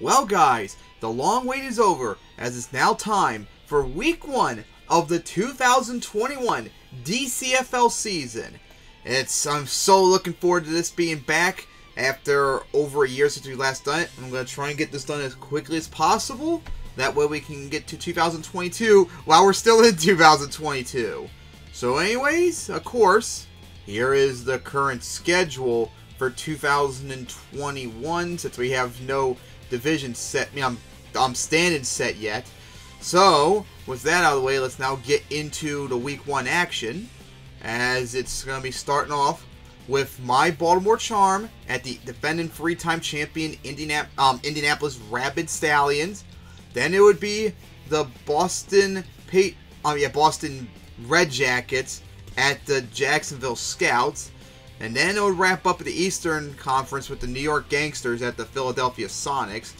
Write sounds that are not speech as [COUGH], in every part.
Well, guys, the long wait is over as it's now time for week one of the 2021 DCFL season. It's I'm so looking forward to this being back after over a year since we last done it. I'm going to try and get this done as quickly as possible. That way we can get to 2022 while we're still in [LAUGHS] 2022. So anyways, of course, here is the current schedule for 2021 since we have no division set. I mean, I'm, I'm standing set yet. So, with that out of the way, let's now get into the week one action. As it's going to be starting off with my Baltimore Charm at the defending three-time champion um, Indianapolis Rapid Stallions. Then it would be the Boston Pate, oh yeah, Boston Red Jackets at the Jacksonville Scouts. And then it would wrap up the Eastern Conference with the New York Gangsters at the Philadelphia Sonics.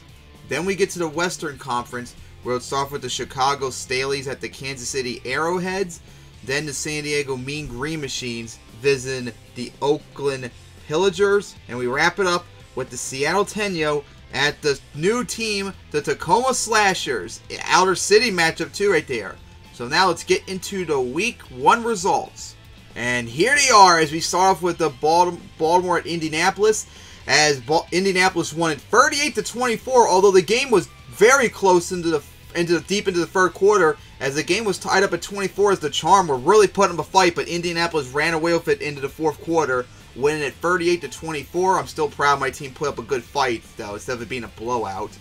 Then we get to the Western Conference, where it starts with the Chicago Staleys at the Kansas City Arrowheads. Then the San Diego Mean Green Machines visiting the Oakland Pillagers. And we wrap it up with the Seattle Tenyo at the new team, the Tacoma Slashers. Outer City matchup, too, right there. So now let's get into the week one results. And here they are as we start off with the Baltimore at Indianapolis. As Indianapolis won it 38 to 24, although the game was very close into the into the, deep into the third quarter as the game was tied up at 24 as the Charm were really putting up a fight, but Indianapolis ran away with it into the fourth quarter, winning at 38 to 24. I'm still proud my team put up a good fight though, instead of it being a blowout.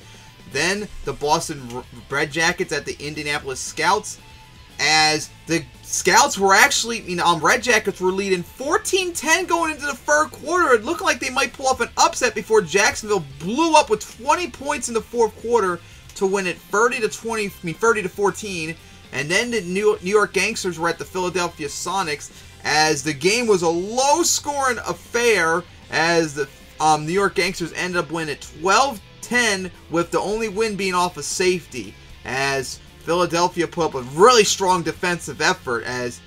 Then the Boston Red Jackets at the Indianapolis Scouts as the Scouts were actually, you know, um, Red Jackets were leading 14-10 going into the third quarter. It looked like they might pull off an upset before Jacksonville blew up with 20 points in the fourth quarter to win it 30 to 20, I mean 30 to 14. And then the New York Gangsters were at the Philadelphia Sonics as the game was a low-scoring affair as the um, New York Gangsters ended up winning 12-10 with the only win being off a of safety as Philadelphia put up a really strong defensive effort as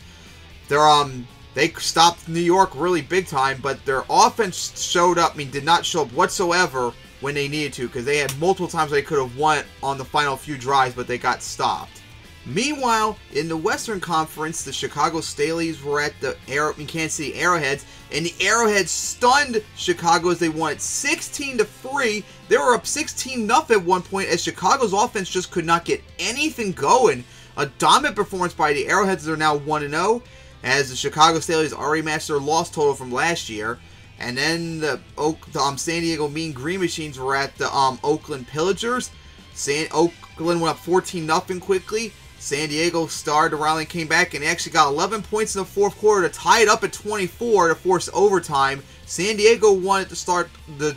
their um they stopped New York really big time, but their offense showed up. I mean, did not show up whatsoever when they needed to because they had multiple times they could have won on the final few drives, but they got stopped. Meanwhile, in the Western Conference, the Chicago Staleys were at the Arrow, Kansas City Arrowheads, and the Arrowheads stunned Chicago as they won it 16 to 3. They were up 16 0 at one point as Chicago's offense just could not get anything going. A dominant performance by the Arrowheads are now 1 0, as the Chicago Staleys already matched their loss total from last year. And then the, Oak, the um, San Diego Mean Green Machines were at the um, Oakland Pillagers. San Oakland went up 14 0 quickly. San Diego rally and came back and actually got 11 points in the fourth quarter to tie it up at 24 to force overtime. San Diego wanted to start the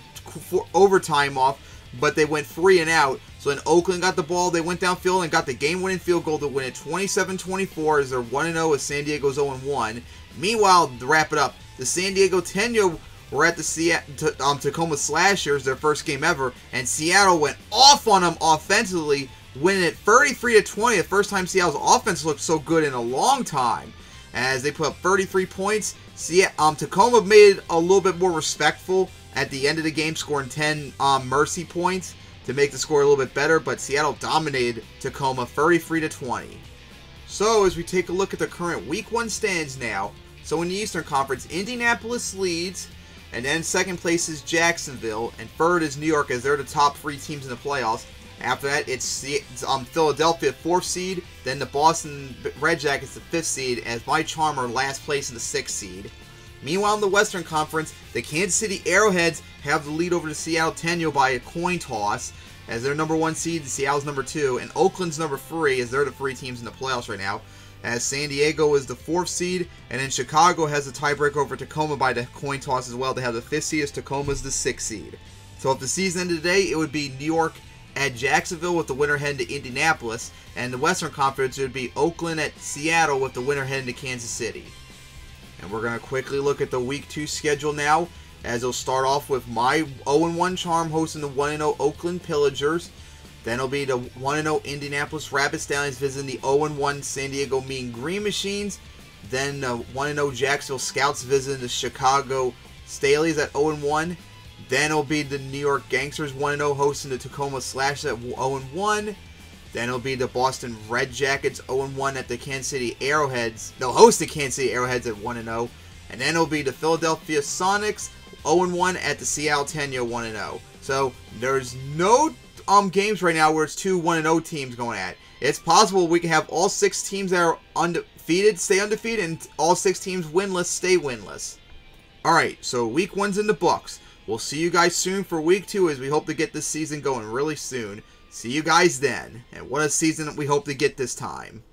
overtime off, but they went three and out. So then Oakland got the ball, they went downfield and got the game-winning field goal to win it 27-24 as they're 1-0 as San Diego's 0-1. Meanwhile, to wrap it up, the San Diego Tenyo were at the Seattle, um, Tacoma Slashers, their first game ever, and Seattle went off on them offensively winning it 33 to 20. The first time Seattle's offense looked so good in a long time, as they put up 33 points. Seattle, um, Tacoma made it a little bit more respectful at the end of the game, scoring 10 um, mercy points to make the score a little bit better. But Seattle dominated Tacoma 33 to 20. So as we take a look at the current Week One stands now, so in the Eastern Conference, Indianapolis leads. And then second place is Jacksonville, and third is New York, as they're the top three teams in the playoffs. After that, it's, it's um, Philadelphia, fourth seed. Then the Boston Red Jackets, the fifth seed, as my Charmer last place in the sixth seed. Meanwhile, in the Western Conference, the Kansas City Arrowheads have the lead over the Seattle Tenyo by a coin toss, as they're number one seed, the Seattle's number two, and Oakland's number three, as they're the three teams in the playoffs right now. As San Diego is the fourth seed, and then Chicago has the tiebreak over Tacoma by the coin toss as well. They have the fifth seed, as Tacoma's the sixth seed. So if the season ended today, it would be New York at Jacksonville with the winner heading to Indianapolis, and the Western Conference would be Oakland at Seattle with the winner heading to Kansas City. And we're going to quickly look at the Week 2 schedule now, as it'll start off with my 0-1 Charm hosting the 1-0 Oakland Pillagers. Then it'll be the 1-0 Indianapolis Rapid Stallions visiting the 0-1 San Diego Mean Green Machines. Then the 1-0 Jacksonville Scouts visiting the Chicago Staleys at 0-1. Then it'll be the New York Gangsters 1 0 hosting the Tacoma Slash at 0 1. Then it'll be the Boston Red Jackets 0 1 at the Kansas City Arrowheads. They'll host the Kansas City Arrowheads at 1 0. And then it'll be the Philadelphia Sonics 0 1 at the Seattle Tenyo 1 0. So there's no um games right now where it's two 1 0 teams going at. It's possible we can have all six teams that are undefeated stay undefeated and all six teams winless stay winless. Alright, so week one's in the books. We'll see you guys soon for week two as we hope to get this season going really soon. See you guys then. And what a season we hope to get this time.